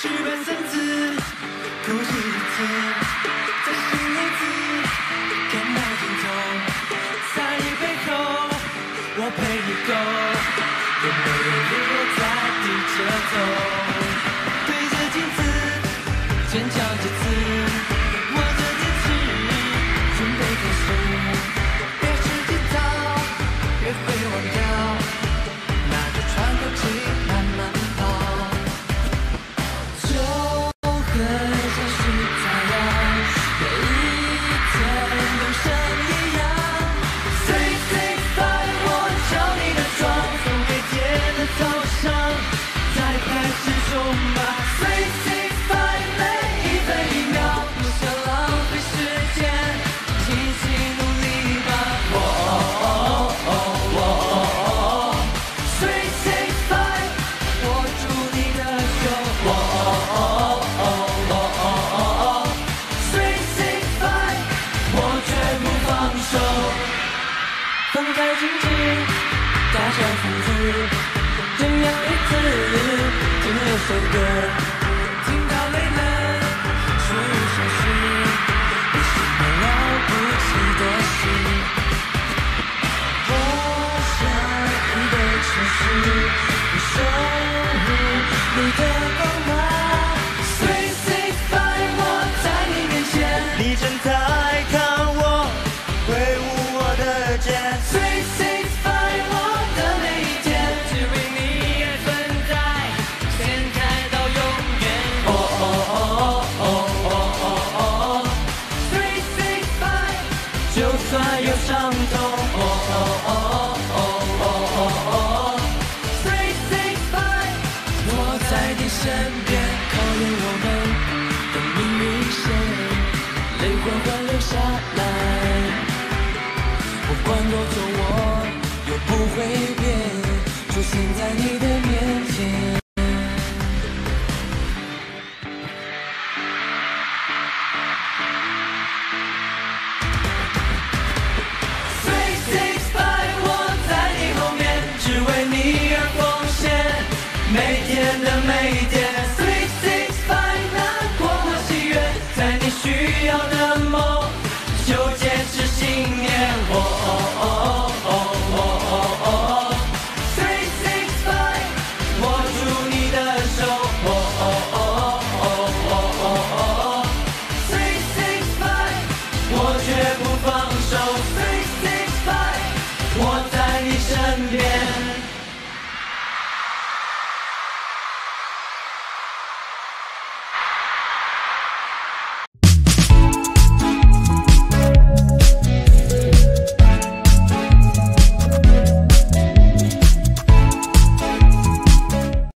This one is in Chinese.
许半生字，哭泣一次，真心一次，看到尽头，在你背后，我陪你走，有没有日落在低着头，对着镜子，坚强几次，放开矜持，大小风子，这样一次，听一首歌，就算有伤痛。哦哦哦哦哦哦哦 Say say bye，我在你身边，考验我们的命运线，泪缓缓流下来。不管多久，我又不会变，出现在你的。的每一天